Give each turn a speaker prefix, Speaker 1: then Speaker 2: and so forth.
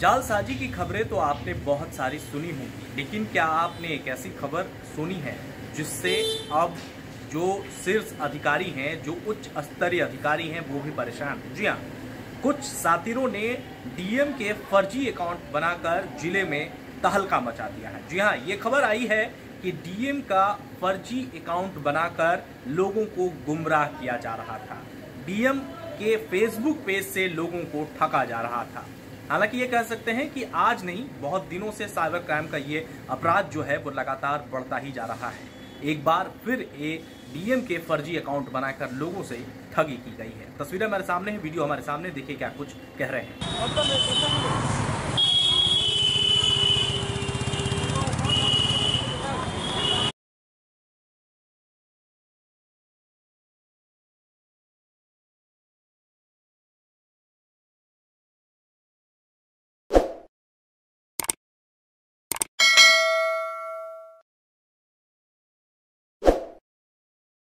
Speaker 1: जालसाजी की खबरें तो आपने बहुत सारी सुनी होंगी, लेकिन क्या आपने एक ऐसी खबर सुनी है जिससे अब जो शीर्ष अधिकारी हैं, जो उच्च स्तरीय अधिकारी हैं, वो भी परेशान जी हाँ कुछ साथिरों ने डीएम के फर्जी अकाउंट बनाकर ज़िले में तहलका मचा दिया है। जी हाँ ये खबर आई है कि डीएम का फर्जी अकाउंट बनाकर लोगों को गुमराह किया जा रहा था। डीएम के फेसबुक पेज से लोगों को ठगा जा रहा था। हालाँकि ये कह सकते हैं कि आज नहीं, बहुत दिनों से साइबर क्राइम का ये अपराध जो है वो लगातार बढ़ता ही जा रहा है। एक बार फिर एक डीएम के फर्जी अकाउंट बनाकर लोगों से ठगी की गई है। तस्वीरें हमारे सामने है, वीडियो हमारे सामने देखिए क्या कुछ कह रहे हैं।